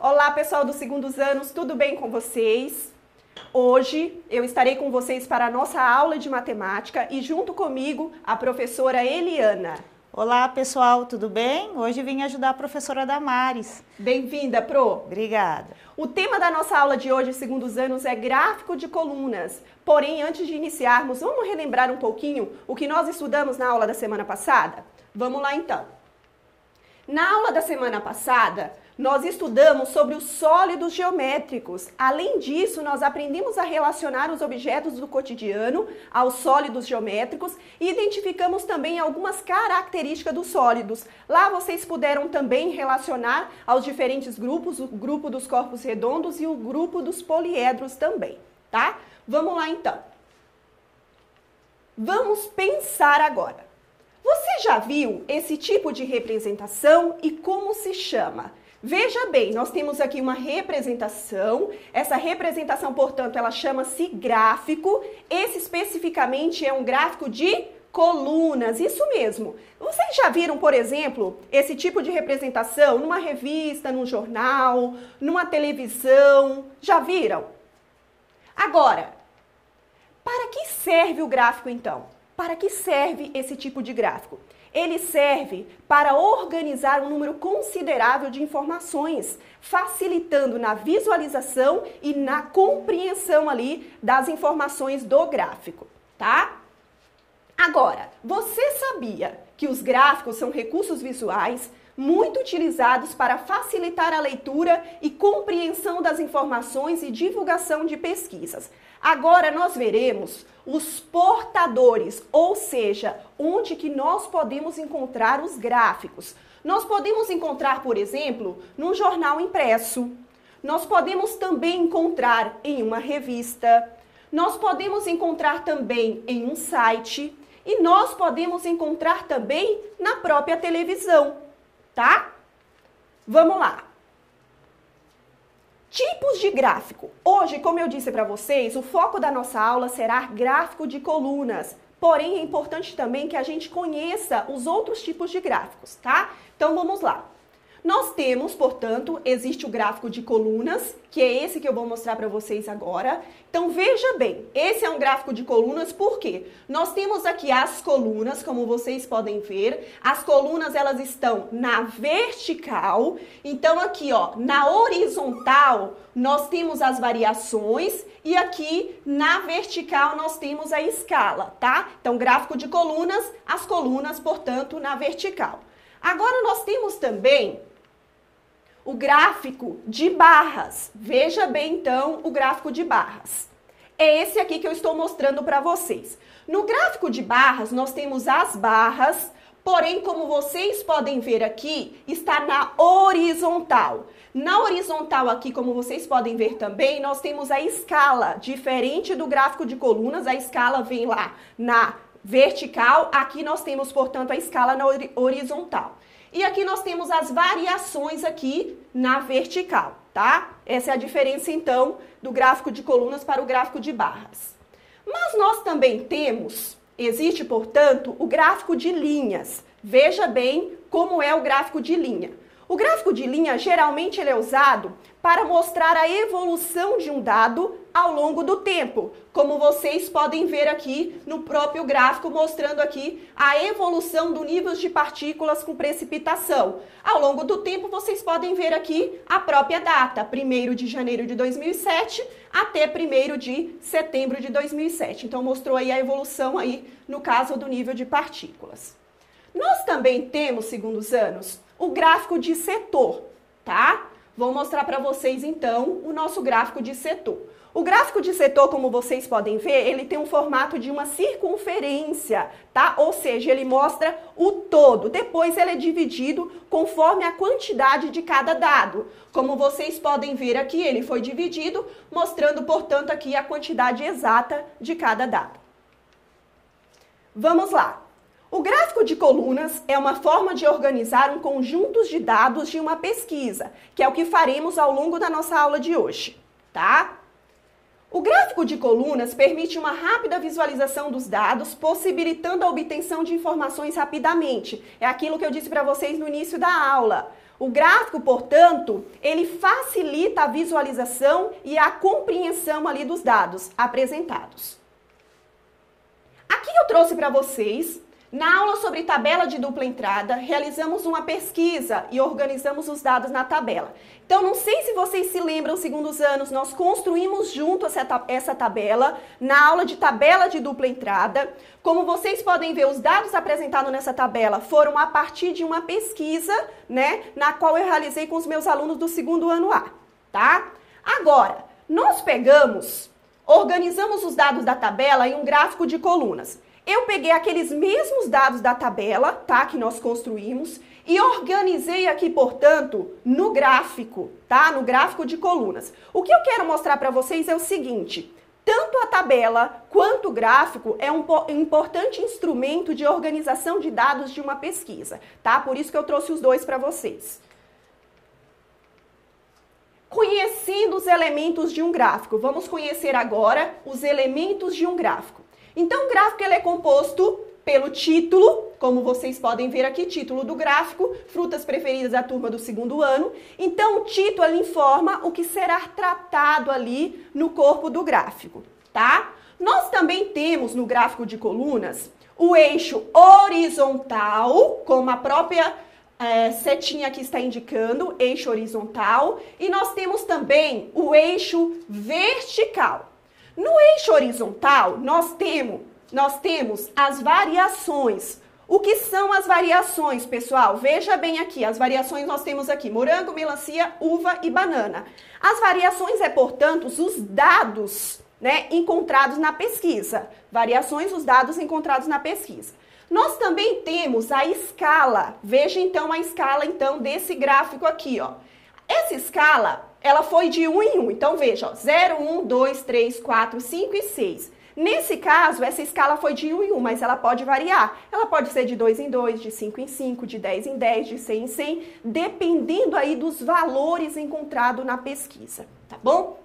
Olá, pessoal dos segundos anos, tudo bem com vocês? Hoje eu estarei com vocês para a nossa aula de matemática e junto comigo a professora Eliana. Olá, pessoal, tudo bem? Hoje vim ajudar a professora Damares. Bem-vinda, Pro. Obrigada. O tema da nossa aula de hoje, segundos anos, é gráfico de colunas. Porém, antes de iniciarmos, vamos relembrar um pouquinho o que nós estudamos na aula da semana passada? Vamos lá então. Na aula da semana passada, nós estudamos sobre os sólidos geométricos. Além disso, nós aprendemos a relacionar os objetos do cotidiano aos sólidos geométricos e identificamos também algumas características dos sólidos. Lá vocês puderam também relacionar aos diferentes grupos, o grupo dos corpos redondos e o grupo dos poliedros também, tá? Vamos lá então. Vamos pensar agora. Você já viu esse tipo de representação e como se chama? Veja bem, nós temos aqui uma representação. Essa representação, portanto, ela chama-se gráfico. Esse especificamente é um gráfico de colunas, isso mesmo. Vocês já viram, por exemplo, esse tipo de representação numa revista, num jornal, numa televisão? Já viram? Agora, para que serve o gráfico então? Para que serve esse tipo de gráfico? Ele serve para organizar um número considerável de informações, facilitando na visualização e na compreensão ali das informações do gráfico, tá? Agora, você sabia que os gráficos são recursos visuais muito utilizados para facilitar a leitura e compreensão das informações e divulgação de pesquisas. Agora nós veremos os portadores, ou seja, onde que nós podemos encontrar os gráficos. Nós podemos encontrar, por exemplo, num jornal impresso. Nós podemos também encontrar em uma revista. Nós podemos encontrar também em um site e nós podemos encontrar também na própria televisão tá? Vamos lá. Tipos de gráfico. Hoje, como eu disse para vocês, o foco da nossa aula será gráfico de colunas. Porém, é importante também que a gente conheça os outros tipos de gráficos, tá? Então vamos lá. Nós temos, portanto, existe o gráfico de colunas, que é esse que eu vou mostrar para vocês agora. Então veja bem, esse é um gráfico de colunas, por quê? Nós temos aqui as colunas, como vocês podem ver. As colunas elas estão na vertical. Então aqui, ó, na horizontal, nós temos as variações e aqui na vertical nós temos a escala, tá? Então gráfico de colunas, as colunas, portanto, na vertical. Agora nós temos também o gráfico de barras. Veja bem então o gráfico de barras. É esse aqui que eu estou mostrando para vocês. No gráfico de barras, nós temos as barras, porém, como vocês podem ver aqui, está na horizontal. Na horizontal aqui, como vocês podem ver também, nós temos a escala. Diferente do gráfico de colunas, a escala vem lá na vertical. Aqui nós temos, portanto, a escala na horizontal. E aqui nós temos as variações aqui na vertical, tá? Essa é a diferença, então, do gráfico de colunas para o gráfico de barras. Mas nós também temos, existe, portanto, o gráfico de linhas. Veja bem como é o gráfico de linha. O gráfico de linha, geralmente, ele é usado para mostrar a evolução de um dado ao longo do tempo, como vocês podem ver aqui no próprio gráfico, mostrando aqui a evolução do nível de partículas com precipitação. Ao longo do tempo, vocês podem ver aqui a própria data, 1 de janeiro de 2007 até 1 de setembro de 2007. Então, mostrou aí a evolução aí, no caso do nível de partículas. Nós também temos, segundo os anos, o gráfico de setor, tá? Vou mostrar para vocês então o nosso gráfico de setor. O gráfico de setor, como vocês podem ver, ele tem um formato de uma circunferência, tá? Ou seja, ele mostra o todo. Depois ele é dividido conforme a quantidade de cada dado. Como vocês podem ver aqui, ele foi dividido, mostrando, portanto, aqui a quantidade exata de cada dado. Vamos lá. O gráfico de colunas é uma forma de organizar um conjunto de dados de uma pesquisa, que é o que faremos ao longo da nossa aula de hoje, tá? O gráfico de colunas permite uma rápida visualização dos dados, possibilitando a obtenção de informações rapidamente. É aquilo que eu disse para vocês no início da aula. O gráfico, portanto, ele facilita a visualização e a compreensão ali dos dados apresentados. Aqui eu trouxe para vocês na aula sobre tabela de dupla entrada, realizamos uma pesquisa e organizamos os dados na tabela. Então, não sei se vocês se lembram, segundo os anos, nós construímos junto essa tabela na aula de tabela de dupla entrada. Como vocês podem ver, os dados apresentados nessa tabela foram a partir de uma pesquisa, né, na qual eu realizei com os meus alunos do segundo ano A, tá? Agora, nós pegamos, organizamos os dados da tabela em um gráfico de colunas. Eu peguei aqueles mesmos dados da tabela, tá, que nós construímos e organizei aqui, portanto, no gráfico, tá? No gráfico de colunas. O que eu quero mostrar para vocês é o seguinte: tanto a tabela quanto o gráfico é um importante instrumento de organização de dados de uma pesquisa, tá? Por isso que eu trouxe os dois para vocês. Conhecendo os elementos de um gráfico, vamos conhecer agora os elementos de um gráfico. Então, o gráfico ele é composto pelo título, como vocês podem ver aqui, título do gráfico, frutas preferidas da turma do segundo ano. Então, o título informa o que será tratado ali no corpo do gráfico, tá? Nós também temos no gráfico de colunas o eixo horizontal, como a própria é, setinha aqui está indicando, eixo horizontal, e nós temos também o eixo vertical. No eixo horizontal, nós temos, nós temos as variações. O que são as variações, pessoal? Veja bem aqui, as variações nós temos aqui morango, melancia, uva e banana. As variações é, portanto, os dados né, encontrados na pesquisa. Variações, os dados encontrados na pesquisa. Nós também temos a escala. Veja então a escala então desse gráfico aqui, ó. Essa escala ela foi de 1 em 1. Então, veja, ó, 0, 1, 2, 3, 4, 5 e 6. Nesse caso, essa escala foi de 1 em 1, mas ela pode variar. Ela pode ser de 2 em 2, de 5 em 5, de 10 em 10, de 100 em 100, dependendo aí dos valores encontrados na pesquisa, tá bom?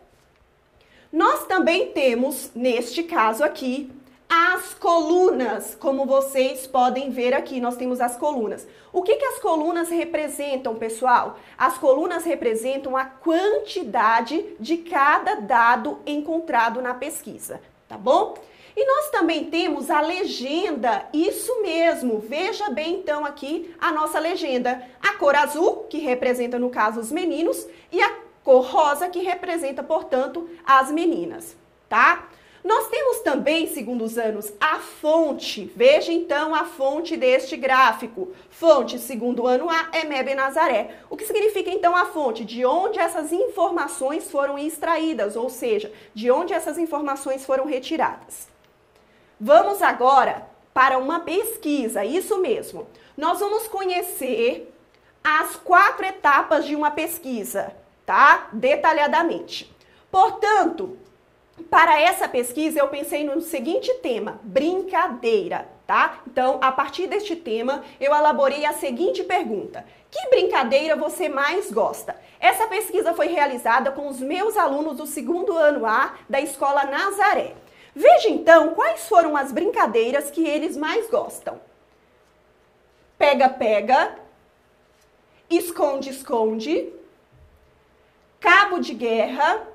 Nós também temos, neste caso aqui, as colunas, como vocês podem ver aqui, nós temos as colunas. O que, que as colunas representam, pessoal? As colunas representam a quantidade de cada dado encontrado na pesquisa, tá bom? E nós também temos a legenda, isso mesmo. Veja bem então aqui a nossa legenda. A cor azul, que representa no caso os meninos, e a cor rosa, que representa, portanto, as meninas, tá? Nós temos também, segundo os anos, a fonte. Veja então a fonte deste gráfico. Fonte, segundo o ano A, é MEB Nazaré. O que significa então a fonte? De onde essas informações foram extraídas, ou seja, de onde essas informações foram retiradas. Vamos agora para uma pesquisa, isso mesmo. Nós vamos conhecer as quatro etapas de uma pesquisa, tá? Detalhadamente. Portanto, para essa pesquisa, eu pensei no seguinte tema: brincadeira, tá? Então, a partir deste tema, eu elaborei a seguinte pergunta: Que brincadeira você mais gosta? Essa pesquisa foi realizada com os meus alunos do segundo ano A da escola Nazaré. Veja então quais foram as brincadeiras que eles mais gostam: pega-pega, esconde-esconde, cabo de guerra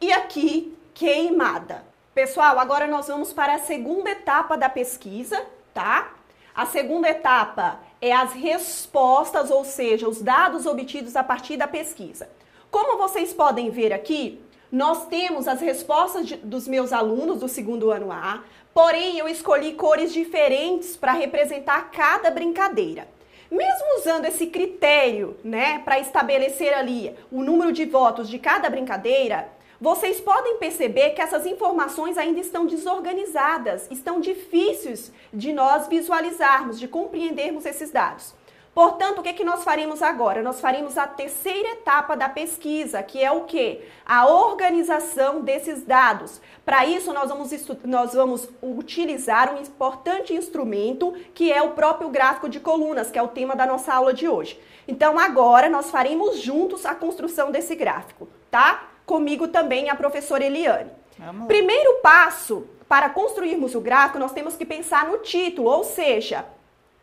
e aqui queimada. Pessoal, agora nós vamos para a segunda etapa da pesquisa, tá? A segunda etapa é as respostas, ou seja, os dados obtidos a partir da pesquisa. Como vocês podem ver aqui, nós temos as respostas de, dos meus alunos do segundo ano A, porém eu escolhi cores diferentes para representar cada brincadeira. Mesmo usando esse critério, né, para estabelecer ali o número de votos de cada brincadeira, vocês podem perceber que essas informações ainda estão desorganizadas, estão difíceis de nós visualizarmos, de compreendermos esses dados. Portanto, o que, que nós faremos agora? Nós faremos a terceira etapa da pesquisa, que é o que? A organização desses dados. Para isso, nós vamos, nós vamos utilizar um importante instrumento, que é o próprio gráfico de colunas, que é o tema da nossa aula de hoje. Então, agora, nós faremos juntos a construção desse gráfico, tá? Comigo também a professora Eliane. Vamos. Primeiro passo para construirmos o gráfico, nós temos que pensar no título, ou seja,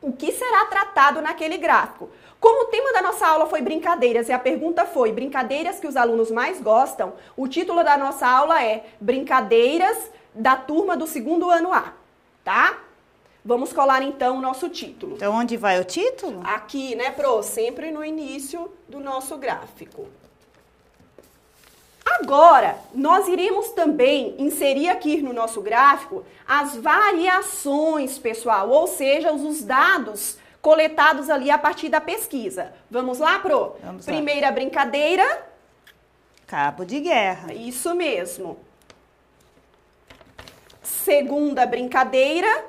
o que será tratado naquele gráfico. Como o tema da nossa aula foi brincadeiras e a pergunta foi brincadeiras que os alunos mais gostam, o título da nossa aula é Brincadeiras da turma do segundo ano A, tá? Vamos colar então o nosso título. Então, onde vai o título? Aqui, né, Pro? Sempre no início do nosso gráfico. Agora, nós iremos também inserir aqui no nosso gráfico as variações, pessoal, ou seja, os dados coletados ali a partir da pesquisa. Vamos lá, Pro? Vamos lá. Primeira brincadeira. Cabo de guerra. Isso mesmo. Segunda brincadeira.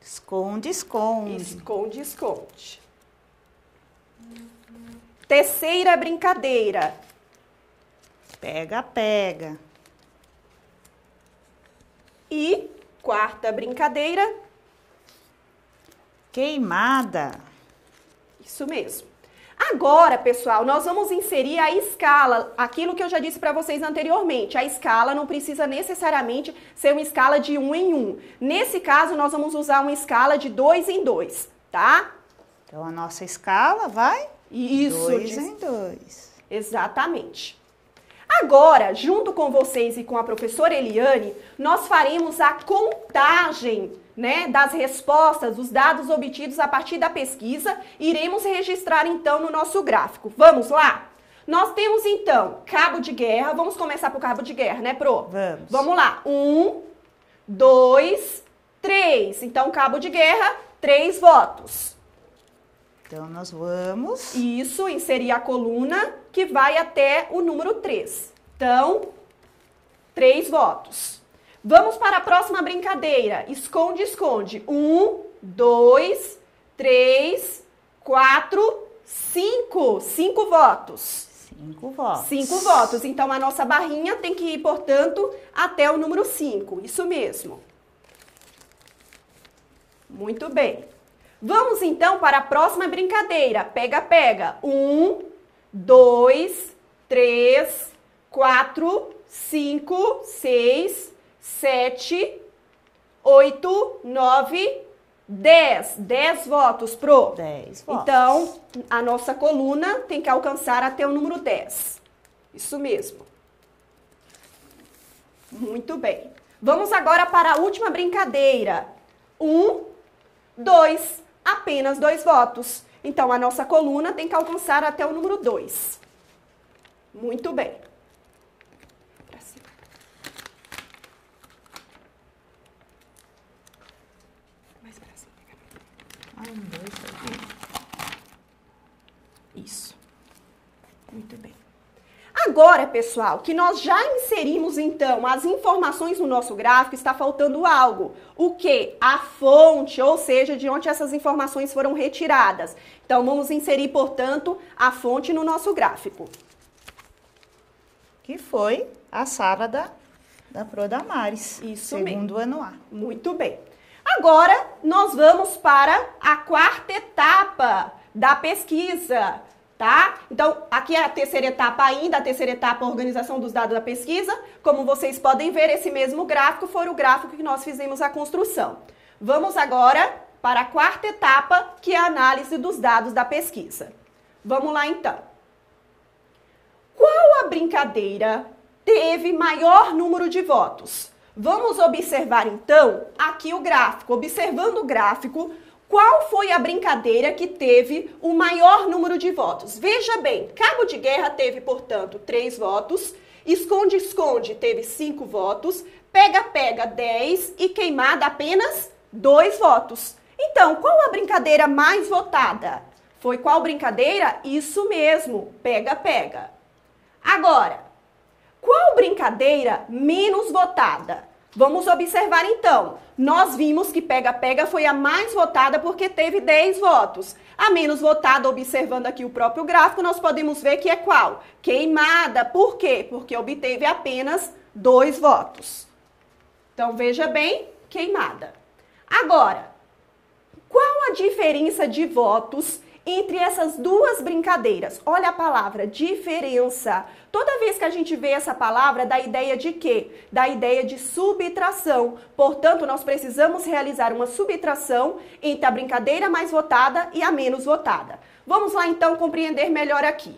Esconde, esconde. Esconde, esconde. Terceira brincadeira. Pega, pega. E quarta brincadeira. Queimada. Isso mesmo. Agora, pessoal, nós vamos inserir a escala, aquilo que eu já disse para vocês anteriormente. A escala não precisa necessariamente ser uma escala de um em um. Nesse caso, nós vamos usar uma escala de dois em dois, tá? Então, a nossa escala vai Isso. dois diz- em dois. Exatamente. Agora, junto com vocês e com a professora Eliane, nós faremos a contagem né, das respostas, dos dados obtidos a partir da pesquisa. Iremos registrar então no nosso gráfico. Vamos lá? Nós temos então cabo de guerra. Vamos começar por cabo de guerra, né, Pro? Vamos. Vamos lá. Um, dois, três. Então, cabo de guerra, três votos. Então, nós vamos. Isso, inserir a coluna que vai até o número 3. Então, três votos. Vamos para a próxima brincadeira. Esconde, esconde. Um, dois, três, quatro, cinco. Cinco votos. Cinco votos. Cinco votos. Então, a nossa barrinha tem que ir, portanto, até o número 5. Isso mesmo. Muito bem. Vamos, então, para a próxima brincadeira. Pega, pega. Um, dois, três, quatro, cinco, seis, sete, oito, nove, dez. Dez votos, pro. Dez votos. Então, a nossa coluna tem que alcançar até o número 10. Isso mesmo. Muito bem. Vamos agora para a última brincadeira. Um, dois. Apenas dois votos. Então, a nossa coluna tem que alcançar até o número 2. Muito bem. Ah, um, dois, três. Isso. Muito bem. Agora, pessoal, que nós já inserimos então as informações no nosso gráfico, está faltando algo. O que? A fonte, ou seja, de onde essas informações foram retiradas. Então, vamos inserir, portanto, a fonte no nosso gráfico. Que foi a sala da, da Pro Damares. Isso Segundo ano A. Muito bem. Agora, nós vamos para a quarta etapa da pesquisa, tá? Então, aqui é a terceira etapa ainda, a terceira etapa, a organização dos dados da pesquisa. Como vocês podem ver, esse mesmo gráfico foi o gráfico que nós fizemos a construção. Vamos agora para a quarta etapa, que é a análise dos dados da pesquisa. Vamos lá, então. Qual a brincadeira teve maior número de votos? Vamos observar então aqui o gráfico. Observando o gráfico, qual foi a brincadeira que teve o maior número de votos? Veja bem, Cabo de Guerra teve, portanto, três votos, Esconde-Esconde teve cinco votos, Pega-Pega, 10 e Queimada apenas dois votos. Então, qual a brincadeira mais votada? Foi qual brincadeira? Isso mesmo, Pega-Pega. Agora, qual brincadeira menos votada? Vamos observar então. Nós vimos que pega-pega foi a mais votada porque teve 10 votos. A menos votada, observando aqui o próprio gráfico, nós podemos ver que é qual? Queimada. Por quê? Porque obteve apenas dois votos. Então veja bem, queimada. Agora, qual a diferença de votos entre essas duas brincadeiras. Olha a palavra diferença. Toda vez que a gente vê essa palavra, dá ideia de quê? Da ideia de subtração. Portanto, nós precisamos realizar uma subtração entre a brincadeira mais votada e a menos votada. Vamos lá então compreender melhor aqui.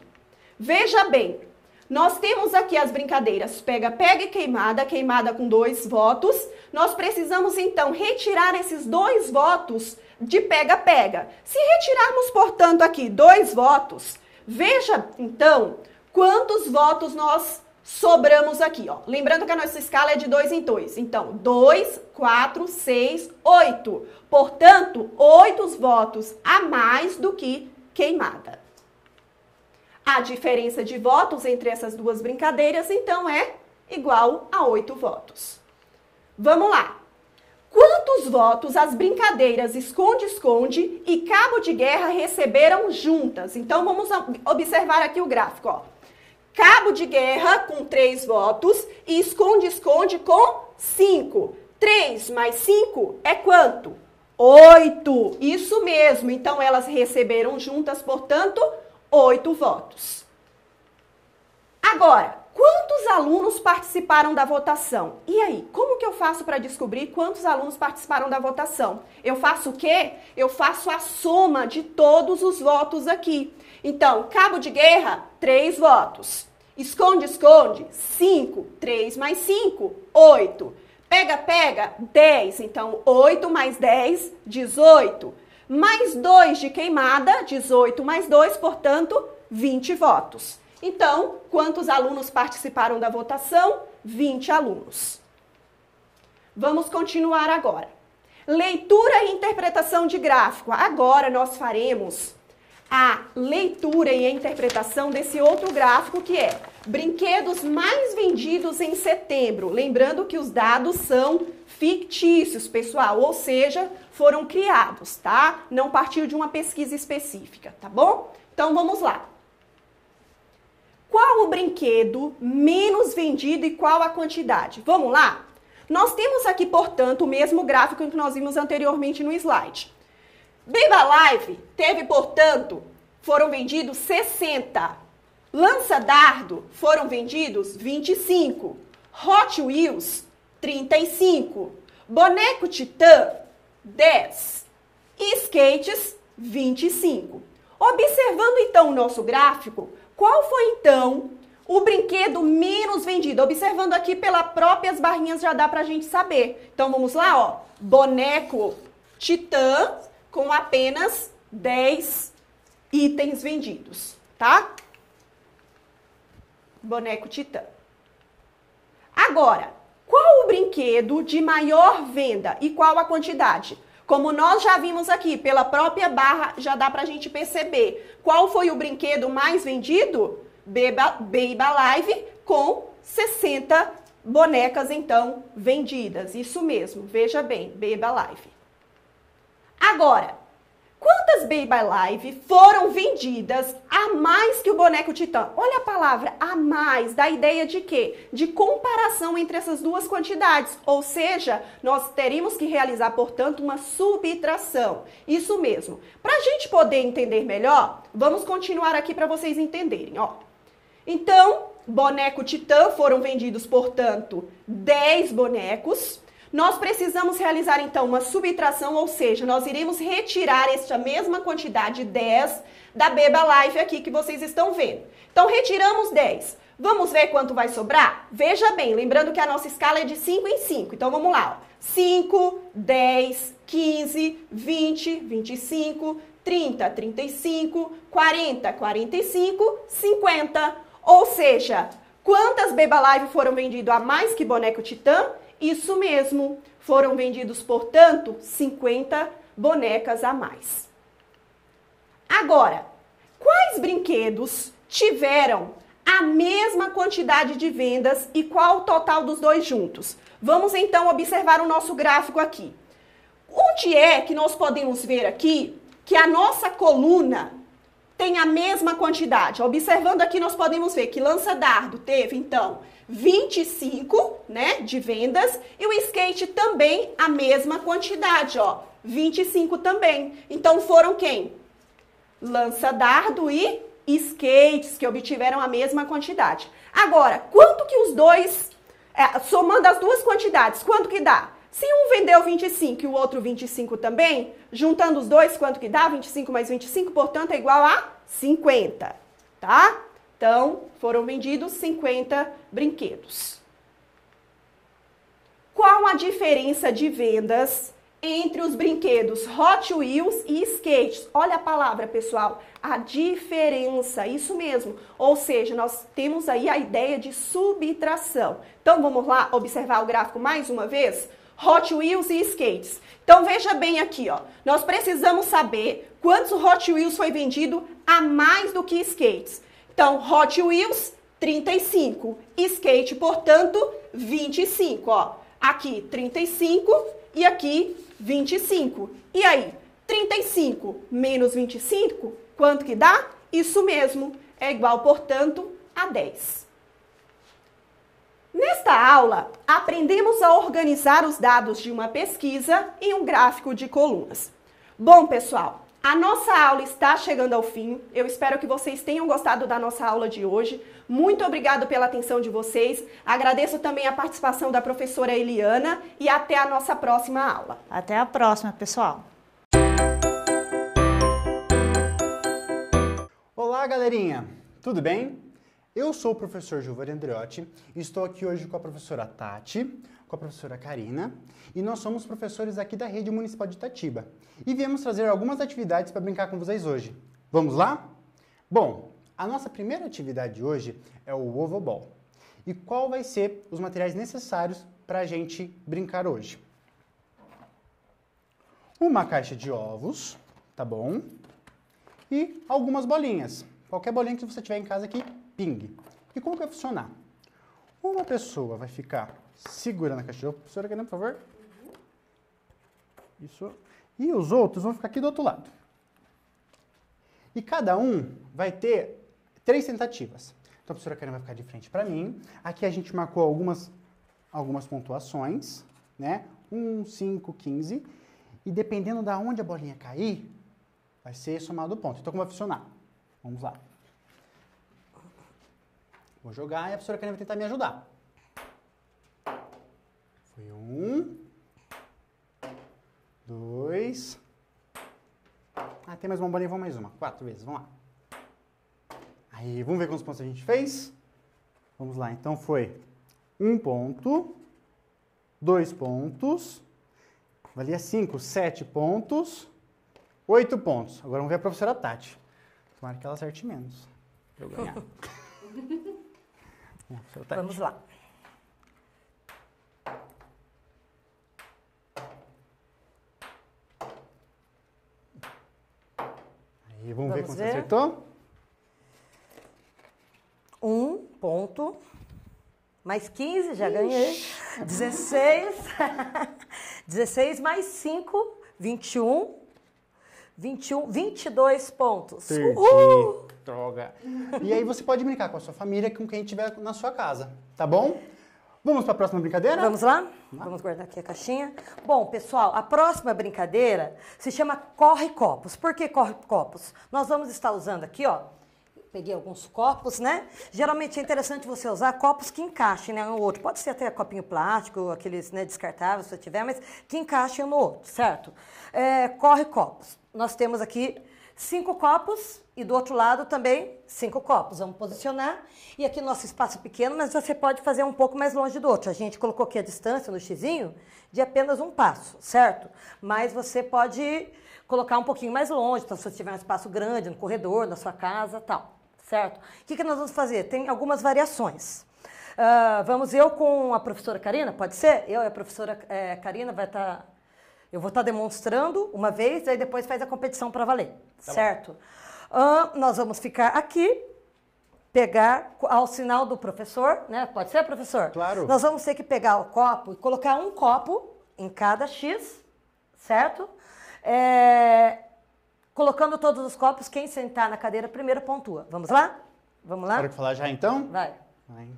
Veja bem, nós temos aqui as brincadeiras pega, pega e queimada, queimada com dois votos. Nós precisamos então retirar esses dois votos de pega, pega. Se retirarmos, portanto, aqui dois votos, veja então quantos votos nós sobramos aqui, ó. Lembrando que a nossa escala é de dois em dois. Então, dois, quatro, seis, oito. Portanto, oito votos a mais do que queimada. A diferença de votos entre essas duas brincadeiras, então, é igual a oito votos. Vamos lá. Quantos votos as brincadeiras esconde-esconde e cabo de guerra receberam juntas? Então, vamos observar aqui o gráfico. Ó. Cabo de guerra com três votos e esconde-esconde com cinco. Três mais cinco é quanto? Oito. Isso mesmo. Então, elas receberam juntas, portanto, oito votos. Agora, quantos alunos participaram da votação? E aí, como que eu faço para descobrir quantos alunos participaram da votação? Eu faço o quê? Eu faço a soma de todos os votos aqui. Então, cabo de guerra, três votos. Esconde, esconde, cinco. Três mais cinco, oito. Pega, pega, dez. Então, oito mais dez, dezoito mais 2 de queimada, 18 mais 2, portanto, 20 votos. Então, quantos alunos participaram da votação? 20 alunos. Vamos continuar agora. Leitura e interpretação de gráfico. Agora nós faremos a leitura e a interpretação desse outro gráfico que é brinquedos mais vendidos em setembro. Lembrando que os dados são fictícios, pessoal, ou seja, foram criados, tá? Não partiu de uma pesquisa específica, tá bom? Então vamos lá. Qual o brinquedo menos vendido e qual a quantidade? Vamos lá? Nós temos aqui, portanto, o mesmo gráfico que nós vimos anteriormente no slide. Baby Live teve, portanto, foram vendidos 60. Lança Dardo foram vendidos 25. Hot Wheels, 35. Boneco Titã, 10. E skates, 25. Observando então o nosso gráfico, qual foi então o brinquedo menos vendido? Observando aqui pelas próprias barrinhas já dá pra gente saber. Então vamos lá, ó. Boneco Titã com apenas 10 itens vendidos, tá? Boneco Titã. Agora, qual o brinquedo de maior venda e qual a quantidade? Como nós já vimos aqui, pela própria barra, já dá pra gente perceber. Qual foi o brinquedo mais vendido? Baby Alive com 60 bonecas, então, vendidas. Isso mesmo, veja bem, Baby Alive. Agora, quantas Baby Alive foram vendidas a mais que o boneco Titã? Olha a palavra a mais, dá ideia de quê? De comparação entre essas duas quantidades. Ou seja, nós teríamos que realizar, portanto, uma subtração. Isso mesmo. Para a gente poder entender melhor, vamos continuar aqui para vocês entenderem, ó. Então, boneco Titã foram vendidos, portanto, 10 bonecos. Nós precisamos realizar então uma subtração, ou seja, nós iremos retirar esta mesma quantidade 10 da Beba Life aqui que vocês estão vendo. Então retiramos 10. Vamos ver quanto vai sobrar? Veja bem, lembrando que a nossa escala é de 5 em 5. Então vamos lá, ó. 5, 10, 15, 20, 25, 30, 35, 40, 45, 50. Ou seja, quantas Beba Live foram vendidas a mais que boneco Titã? Isso mesmo, foram vendidos, portanto, 50 bonecas a mais. Agora, quais brinquedos tiveram a mesma quantidade de vendas e qual o total dos dois juntos? Vamos então observar o nosso gráfico aqui. Onde é que nós podemos ver aqui que a nossa coluna tem a mesma quantidade? Observando aqui, nós podemos ver que Lança Dardo teve, então, 25, né, de vendas, e o skate também a mesma quantidade, ó, 25 também. Então foram quem? lança-dardo e skates, que obtiveram a mesma quantidade. Agora, quanto que os dois, é, somando as duas quantidades, quanto que dá? Se um vendeu 25 e o outro 25 também, juntando os dois, quanto que dá? 25 mais 25, portanto, é igual a 50, tá? Então, foram vendidos 50 brinquedos. Qual a diferença de vendas entre os brinquedos Hot Wheels e skates? Olha a palavra, pessoal, a diferença, isso mesmo. Ou seja, nós temos aí a ideia de subtração. Então, vamos lá observar o gráfico mais uma vez? Hot Wheels e skates. Então veja bem aqui, ó. Nós precisamos saber quantos Hot Wheels foi vendido a mais do que skates. Então, Hot Wheels 35, skate, portanto, 25, ó. Aqui 35 e aqui 25. E aí, 35 menos 25, quanto que dá? Isso mesmo, é igual, portanto, a 10. Nesta aula, aprendemos a organizar os dados de uma pesquisa em um gráfico de colunas. Bom, pessoal, a nossa aula está chegando ao fim. Eu espero que vocês tenham gostado da nossa aula de hoje. Muito obrigado pela atenção de vocês. Agradeço também a participação da professora Eliana e até a nossa próxima aula. Até a próxima, pessoal. Olá, galerinha. Tudo bem? Eu sou o professor Gilvar Andreotti e estou aqui hoje com a professora Tati, com a professora Karina e nós somos professores aqui da Rede Municipal de Itatiba e viemos trazer algumas atividades para brincar com vocês hoje. Vamos lá? Bom, a nossa primeira atividade hoje é o ovo ball. E qual vai ser os materiais necessários para a gente brincar hoje? Uma caixa de ovos, tá bom? E algumas bolinhas. Qualquer bolinha que você tiver em casa aqui ping. E como que vai funcionar? Uma pessoa vai ficar segurando a caixa de ovo. Professora, querendo, por favor? Isso. E os outros vão ficar aqui do outro lado. E cada um vai ter três tentativas. Então a professora Karen vai ficar de frente para mim. Aqui a gente marcou algumas, algumas pontuações, né? 1, 5, 15. E dependendo da onde a bolinha cair, vai ser somado o ponto. Então como vai funcionar? Vamos lá. Vou jogar e a professora Karen vai tentar me ajudar. Foi um. Dois. Ah, tem mais uma bolinha, vamos mais uma. Quatro vezes, vamos lá. Aí, vamos ver quantos pontos a gente fez? Vamos lá, então foi um ponto, dois pontos, valia cinco, sete pontos, oito pontos. Agora vamos ver a professora Tati. Tomara que ela acerte menos. Eu ganhar. Vamos lá. Aí, vamos, vamos ver quanto ver. você acertou. Um ponto. Mais 15, já Ixi. ganhei. 16. 16 mais 5, 21. 21, 22 pontos. Perdi. Uhul! Droga. E aí você pode brincar com a sua família, com quem estiver na sua casa, tá bom? Vamos para a próxima brincadeira? Vamos lá? Vamos guardar aqui a caixinha. Bom, pessoal, a próxima brincadeira se chama Corre Copos. Por que Corre Copos? Nós vamos estar usando aqui, ó, peguei alguns copos, né? Geralmente é interessante você usar copos que encaixem né, um no outro. Pode ser até copinho plástico, aqueles né, descartáveis, se tiver, mas que encaixem um no outro, certo? É, corre copos. Nós temos aqui cinco copos e do outro lado também cinco copos. Vamos posicionar. E aqui nosso espaço pequeno, mas você pode fazer um pouco mais longe do outro. A gente colocou aqui a distância no xizinho de apenas um passo, certo? Mas você pode colocar um pouquinho mais longe, então se você tiver um espaço grande no corredor, na sua casa, tal, certo? O que, que nós vamos fazer? Tem algumas variações. Uh, vamos eu com a professora Karina, pode ser? Eu e a professora é, Karina vai estar tá eu vou estar demonstrando uma vez, aí depois faz a competição para valer, tá certo? Uh, nós vamos ficar aqui, pegar ao sinal do professor, né? Pode ser, professor? Claro. Nós vamos ter que pegar o copo e colocar um copo em cada X, certo? É, colocando todos os copos, quem sentar na cadeira primeiro pontua. Vamos lá? Vamos lá? Quero falar já então? Vai. Vai.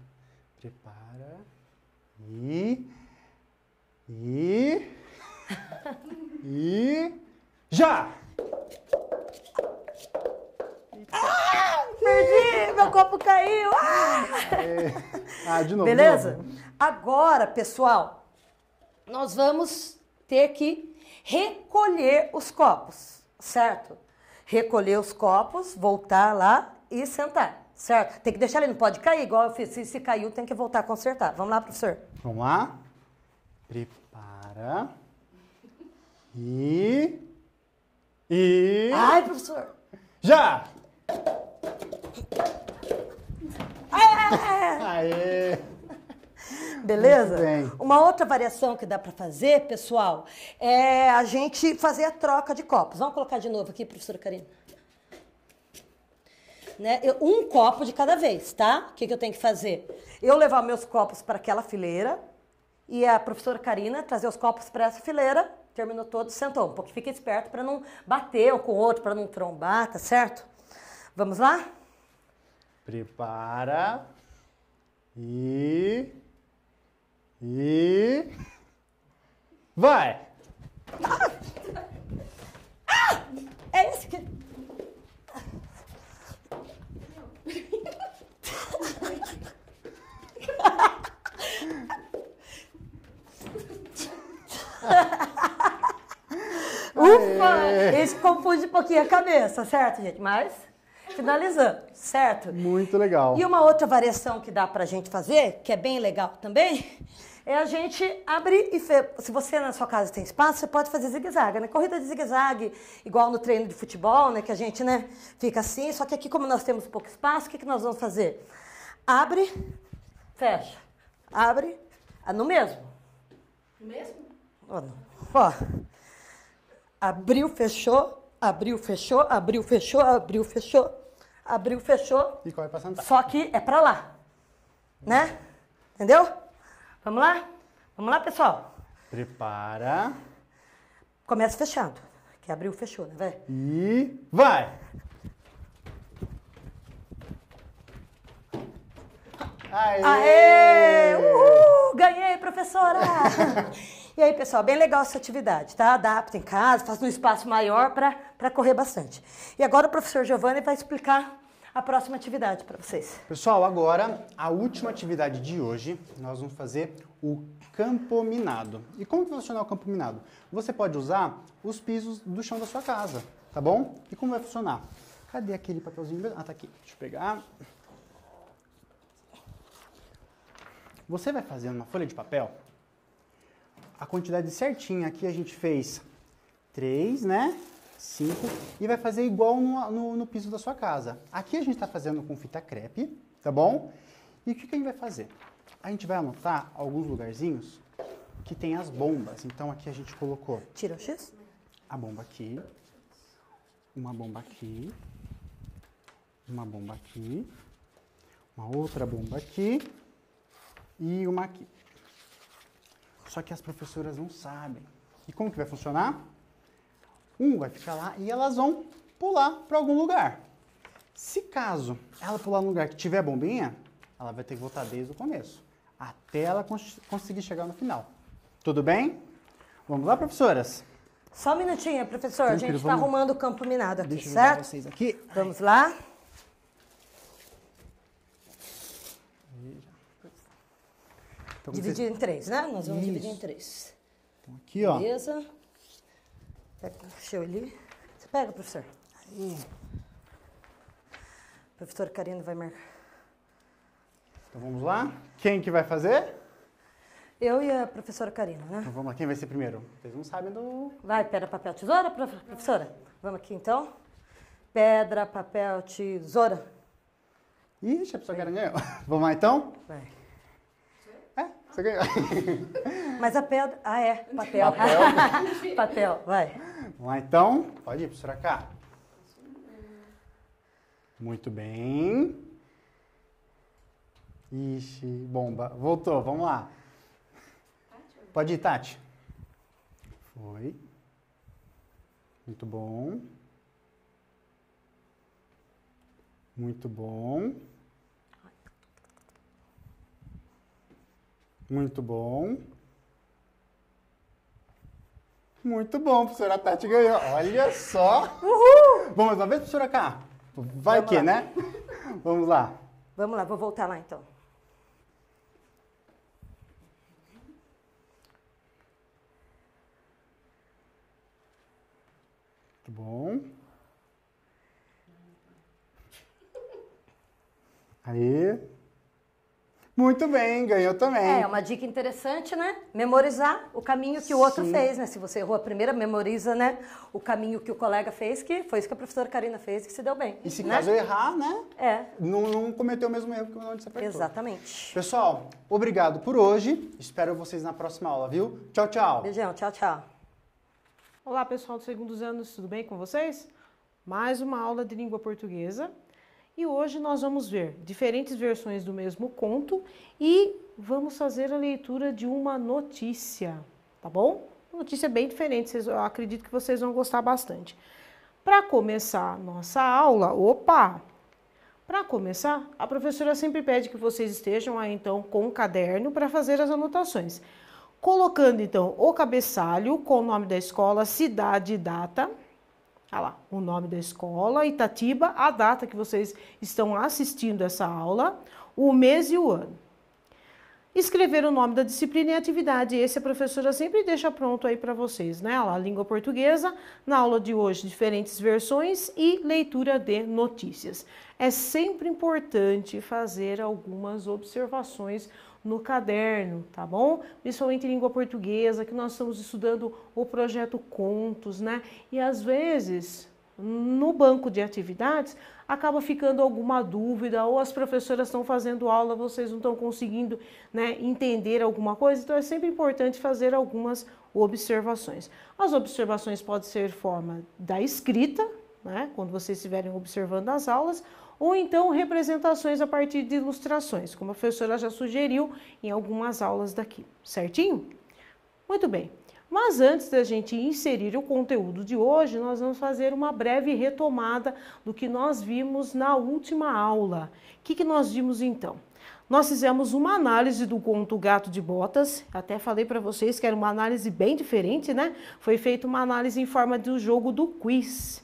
Prepara. E. E e já! o copo caiu. Ah! É. Ah, de novo. de Beleza? novo. Agora, pessoal, nós vamos ter que recolher os copos, certo? Recolher os copos, voltar lá e sentar, certo? Tem que deixar ele, não pode cair, igual eu fiz. Se, se caiu, tem que voltar a consertar. Vamos lá, professor? Vamos lá. Prepara. E. E. Ai, professor! Já! É! Aê! Beleza? Uma outra variação que dá para fazer, pessoal, é a gente fazer a troca de copos. Vamos colocar de novo aqui, professora Karina. Né? Eu- um copo de cada vez, tá? O que, que eu tenho que fazer? Eu levar meus copos para aquela fileira e a professora Karina trazer os copos para essa fileira. Terminou todo, sentou. Um pouco fica esperto para não bater um com o outro, para não trombar, tá certo? Vamos lá? Prepara. E. E. Vai! É esse que. Ufa! Esse confunde um pouquinho a cabeça, certo, gente? Mas, finalizando, certo? Muito legal. E uma outra variação que dá pra gente fazer, que é bem legal também, é a gente abrir e fe... se você na sua casa tem espaço, você pode fazer zigue-zague, né? Corrida de zigue-zague, igual no treino de futebol, né? Que a gente, né, fica assim. Só que aqui, como nós temos pouco espaço, o que, que nós vamos fazer? Abre, fecha. Abre, ah, no mesmo. Mesmo? Ó, não. Ó. Abriu, fechou, abriu, fechou, abriu, fechou, abriu, fechou, abriu, fechou. E corre pra sentar. Só que é pra lá. Né? Entendeu? Vamos lá? Vamos lá, pessoal? Prepara. Começa fechando. Que abriu, fechou, né, velho? E. Vai! Aê! Aê! Uhul! Ganhei, professora! e aí, pessoal, bem legal essa atividade, tá? Adapta em casa, faz num espaço maior para correr bastante. E agora o professor Giovanni vai explicar a próxima atividade para vocês. Pessoal, agora a última atividade de hoje, nós vamos fazer o campo minado. E como que vai funcionar o campo minado? Você pode usar os pisos do chão da sua casa, tá bom? E como vai funcionar? Cadê aquele papelzinho? Ah, tá aqui. Deixa eu pegar. Você vai fazer numa folha de papel a quantidade certinha. Aqui a gente fez três, né? Cinco. E vai fazer igual no, no, no piso da sua casa. Aqui a gente está fazendo com fita crepe, tá bom? E o que, que a gente vai fazer? A gente vai anotar alguns lugarzinhos que tem as bombas. Então aqui a gente colocou Tira o X? a bomba aqui, uma bomba aqui, uma bomba aqui, uma outra bomba aqui e uma aqui. Só que as professoras não sabem. E como que vai funcionar? Um vai ficar lá e elas vão pular para algum lugar. Se caso ela pular no lugar que tiver bombinha, ela vai ter que voltar desde o começo, até ela cons- conseguir chegar no final. Tudo bem? Vamos lá, professoras? Só um minutinho, professor. a Tranquilo, gente está vamos- arrumando o campo minado aqui, Deixa certo? vocês aqui. Vamos lá? Então, Dividir em três, né? Nós vamos Isso. dividir em três. Então, aqui, ó. Beleza? Pega, deixa eu ali. Você pega, professor? Professor Karina vai marcar. Então vamos lá. Quem que vai fazer? Eu e a professora Karina, né? Então vamos lá. Quem vai ser primeiro? Vocês não sabem do. Vai, pedra, papel, tesoura, prof- professora? Vamos aqui então. Pedra, papel, tesoura. Ixi, a pessoa que ganhou. Vamos lá então? Vai. Você ganhou. Mas a pedra. Ah, é. Papel. Papel, vai. Vamos lá então. Pode ir, professora K. Muito bem. Ixi, bomba. Voltou, vamos lá. Pode ir, Tati. Foi. Muito bom. Muito bom. Muito bom. Muito bom, professora Tati ganhou. Olha só. Uhul! Bom, mais uma vez, professora K. Vai Vamos que, lá. né? Vamos lá. Vamos lá, vou voltar lá então. Muito bom. Aí. Muito bem, ganhou também. É, uma dica interessante, né? Memorizar o caminho que o outro Sim. fez, né? Se você errou a primeira, memoriza, né? O caminho que o colega fez, que foi isso que a professora Karina fez, que se deu bem. E se né? caso eu errar, né? É, Não, não cometeu o mesmo erro que onde você apertou. exatamente. Pessoal, obrigado por hoje. Espero vocês na próxima aula, viu? Tchau, tchau. Beijão, tchau, tchau. Olá, pessoal dos segundos anos, tudo bem com vocês? Mais uma aula de língua portuguesa. E hoje nós vamos ver diferentes versões do mesmo conto e vamos fazer a leitura de uma notícia, tá bom? Uma notícia bem diferente, eu acredito que vocês vão gostar bastante. Para começar nossa aula, opa! Para começar, a professora sempre pede que vocês estejam aí então com o caderno para fazer as anotações. Colocando então o cabeçalho com o nome da escola, cidade e data. Olha lá, o nome da escola, Itatiba, a data que vocês estão assistindo essa aula, o mês e o ano. Escrever o nome da disciplina e atividade. Esse a professora sempre deixa pronto aí para vocês, né? Lá, língua portuguesa, na aula de hoje, diferentes versões e leitura de notícias. É sempre importante fazer algumas observações no caderno, tá bom? Principalmente em língua portuguesa, que nós estamos estudando o projeto Contos, né? E às vezes, no banco de atividades, acaba ficando alguma dúvida, ou as professoras estão fazendo aula, vocês não estão conseguindo né, entender alguma coisa, então é sempre importante fazer algumas observações. As observações podem ser forma da escrita, né, quando vocês estiverem observando as aulas, ou então representações a partir de ilustrações, como a professora já sugeriu em algumas aulas daqui, certinho? Muito bem. Mas antes da gente inserir o conteúdo de hoje, nós vamos fazer uma breve retomada do que nós vimos na última aula. O que, que nós vimos então? Nós fizemos uma análise do conto Gato de Botas, até falei para vocês que era uma análise bem diferente, né? Foi feita uma análise em forma do jogo do quiz.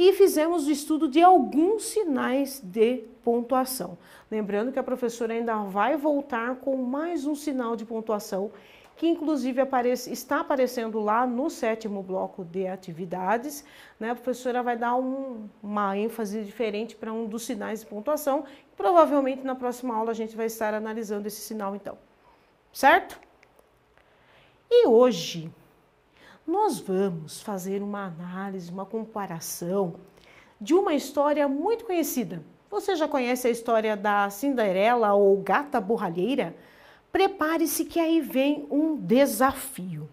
E fizemos o estudo de alguns sinais de pontuação. Lembrando que a professora ainda vai voltar com mais um sinal de pontuação que inclusive aparece, está aparecendo lá no sétimo bloco de atividades. Né? A professora vai dar um, uma ênfase diferente para um dos sinais de pontuação. Provavelmente na próxima aula a gente vai estar analisando esse sinal então. Certo? E hoje nós vamos fazer uma análise, uma comparação de uma história muito conhecida. Você já conhece a história da Cinderela ou Gata Borralheira? Prepare-se que aí vem um desafio.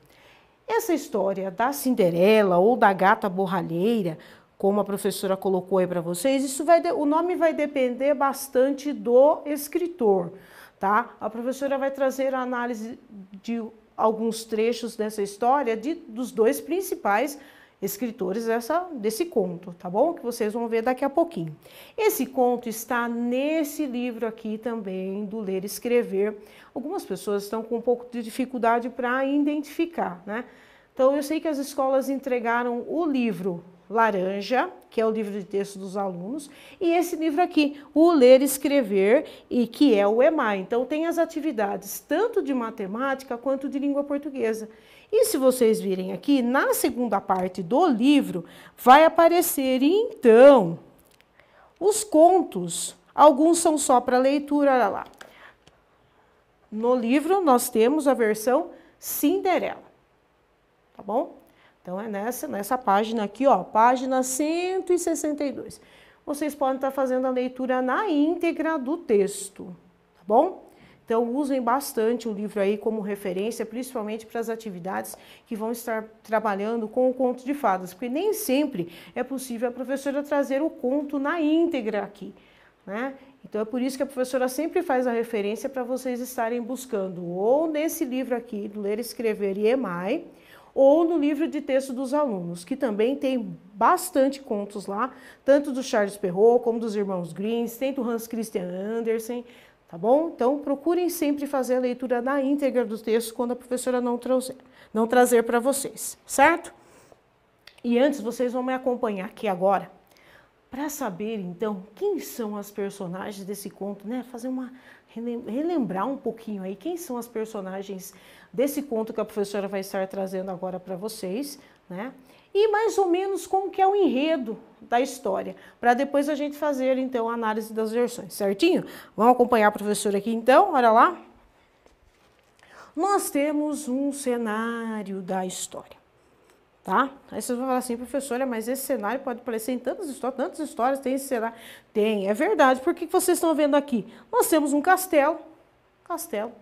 Essa história da Cinderela ou da Gata Borralheira, como a professora colocou aí para vocês, isso vai o nome vai depender bastante do escritor, tá? A professora vai trazer a análise de alguns trechos dessa história de, dos dois principais escritores dessa, desse conto, tá bom? Que vocês vão ver daqui a pouquinho. Esse conto está nesse livro aqui também, do Ler e Escrever. Algumas pessoas estão com um pouco de dificuldade para identificar, né? Então, eu sei que as escolas entregaram o livro laranja, que é o livro de texto dos alunos, e esse livro aqui, o Ler e Escrever, e que é o EMAI. Então, tem as atividades tanto de matemática quanto de língua portuguesa. E se vocês virem aqui, na segunda parte do livro, vai aparecer, então, os contos. Alguns são só para leitura, olha lá. No livro, nós temos a versão Cinderela, tá bom? Então, é nessa, nessa página aqui, ó, página 162. Vocês podem estar fazendo a leitura na íntegra do texto, tá bom? Então, usem bastante o livro aí como referência, principalmente para as atividades que vão estar trabalhando com o conto de fadas, porque nem sempre é possível a professora trazer o conto na íntegra aqui, né? Então, é por isso que a professora sempre faz a referência para vocês estarem buscando, ou nesse livro aqui, do Ler, Escrever e EMAI, ou no livro de texto dos alunos, que também tem bastante contos lá, tanto do Charles Perrault, como dos irmãos Greens, tem do Hans Christian Andersen, tá bom? Então, procurem sempre fazer a leitura na íntegra do texto quando a professora não trazer, não trazer para vocês, certo? E antes, vocês vão me acompanhar aqui agora para saber então quem são as personagens desse conto, né? Fazer uma relembrar um pouquinho aí quem são as personagens desse conto que a professora vai estar trazendo agora para vocês, né? E mais ou menos como que é o enredo da história, para depois a gente fazer então a análise das versões, certinho? Vamos acompanhar a professora aqui então, olha lá. Nós temos um cenário da história tá? Aí vocês vão falar assim, professora, mas esse cenário pode aparecer em tantas histórias, tantas histórias tem esse cenário. Tem, é verdade. Por que vocês estão vendo aqui? Nós temos um castelo, castelo,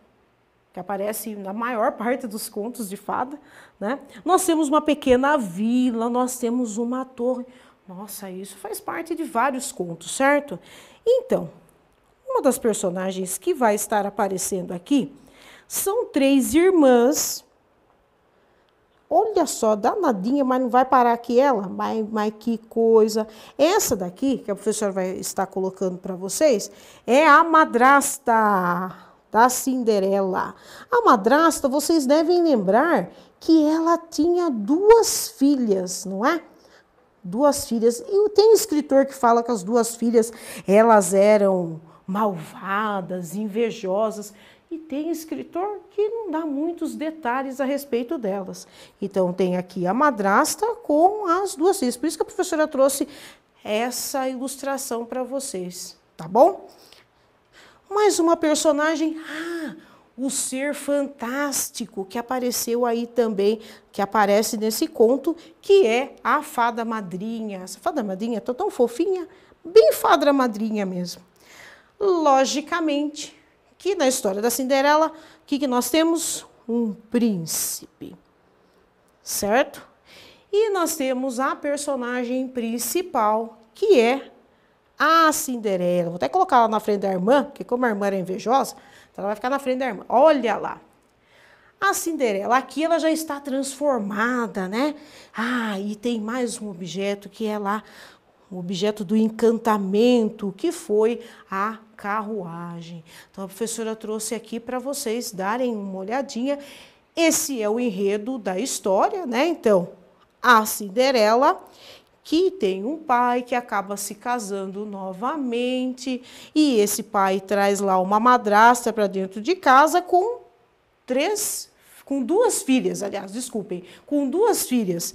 que aparece na maior parte dos contos de fada, né? Nós temos uma pequena vila, nós temos uma torre. Nossa, isso faz parte de vários contos, certo? Então, uma das personagens que vai estar aparecendo aqui são três irmãs Olha só, danadinha, mas não vai parar aqui ela? Mas, mas que coisa. Essa daqui, que a professora vai estar colocando para vocês, é a madrasta da Cinderela. A madrasta, vocês devem lembrar que ela tinha duas filhas, não é? Duas filhas. E tem escritor que fala que as duas filhas, elas eram malvadas, invejosas. E tem escritor que não dá muitos detalhes a respeito delas. Então, tem aqui a madrasta com as duas filhas. Por isso que a professora trouxe essa ilustração para vocês, tá bom? Mais uma personagem, ah, o ser fantástico que apareceu aí também, que aparece nesse conto, que é a fada madrinha. Essa fada madrinha tão fofinha, bem fada madrinha mesmo. Logicamente, que na história da Cinderela, o que, que nós temos? Um príncipe, certo? E nós temos a personagem principal, que é a Cinderela. Vou até colocar ela na frente da irmã, porque como a irmã era invejosa, então ela vai ficar na frente da irmã. Olha lá. A Cinderela, aqui ela já está transformada, né? Ah, e tem mais um objeto que é lá o objeto do encantamento, que foi a carruagem. Então a professora trouxe aqui para vocês darem uma olhadinha. Esse é o enredo da história, né? Então, a Cinderela que tem um pai que acaba se casando novamente e esse pai traz lá uma madrasta para dentro de casa com três, com duas filhas, aliás, desculpem, com duas filhas.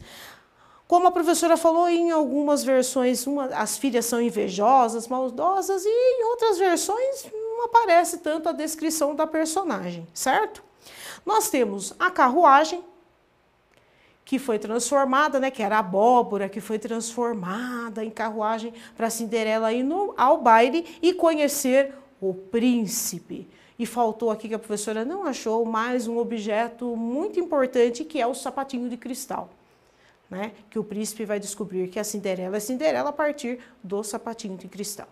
Como a professora falou, em algumas versões uma, as filhas são invejosas, maldosas, e em outras versões não aparece tanto a descrição da personagem, certo? Nós temos a carruagem, que foi transformada, né, que era abóbora, que foi transformada em carruagem para Cinderela ir no, ao baile e conhecer o príncipe. E faltou aqui que a professora não achou mais um objeto muito importante, que é o sapatinho de cristal né? Que o príncipe vai descobrir que a Cinderela é Cinderela a partir do sapatinho de cristal.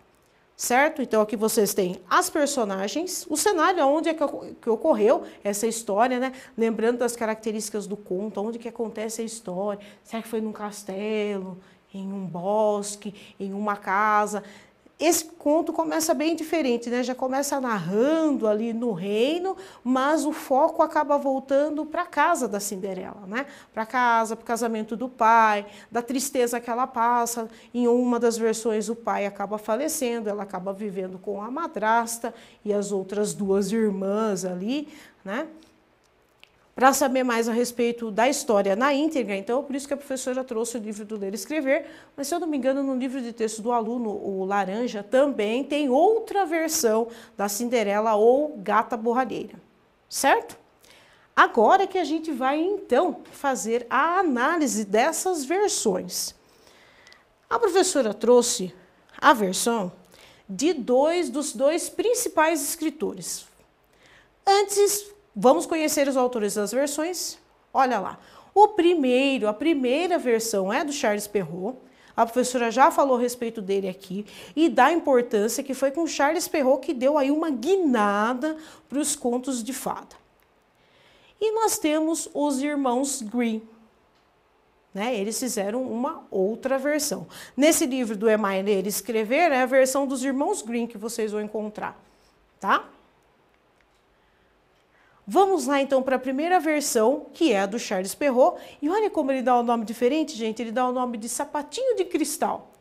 Certo? Então aqui vocês têm as personagens, o cenário onde é que ocorreu essa história, né? Lembrando das características do conto, onde que acontece a história. Será que foi num castelo, em um bosque, em uma casa? Esse conto começa bem diferente, né? Já começa narrando ali no reino, mas o foco acaba voltando para casa da Cinderela, né? Para casa, para o casamento do pai, da tristeza que ela passa. Em uma das versões, o pai acaba falecendo, ela acaba vivendo com a madrasta e as outras duas irmãs ali, né? Para saber mais a respeito da história na íntegra, então, por isso que a professora trouxe o livro do Ler e Escrever, mas se eu não me engano, no livro de texto do aluno, o Laranja, também tem outra versão da Cinderela ou Gata Borralheira, certo? Agora que a gente vai, então, fazer a análise dessas versões. A professora trouxe a versão de dois dos dois principais escritores. Antes, Vamos conhecer os autores das versões? Olha lá. O primeiro, a primeira versão é do Charles Perrault. A professora já falou a respeito dele aqui e da importância que foi com Charles Perrault que deu aí uma guinada para os contos de fada. E nós temos os irmãos Green. Né? Eles fizeram uma outra versão. Nesse livro do Emma Escrever é a versão dos irmãos Green que vocês vão encontrar, tá? Vamos lá então para a primeira versão, que é a do Charles Perrault. E olha como ele dá o um nome diferente, gente. Ele dá o nome de sapatinho de cristal.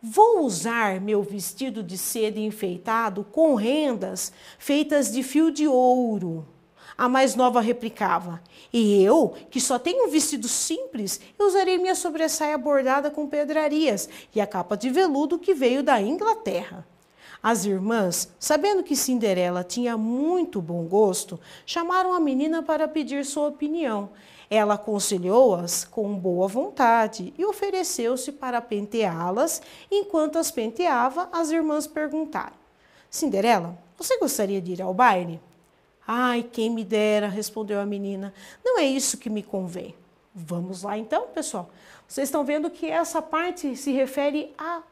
Vou usar meu vestido de seda enfeitado com rendas feitas de fio de ouro. A mais nova replicava. E eu, que só tenho um vestido simples, eu usarei minha sobressaia bordada com pedrarias e a capa de veludo que veio da Inglaterra. As irmãs, sabendo que Cinderela tinha muito bom gosto, chamaram a menina para pedir sua opinião. Ela aconselhou-as com boa vontade e ofereceu-se para penteá-las. Enquanto as penteava, as irmãs perguntaram: Cinderela, você gostaria de ir ao baile? Ai, quem me dera, respondeu a menina. Não é isso que me convém. Vamos lá então, pessoal. Vocês estão vendo que essa parte se refere a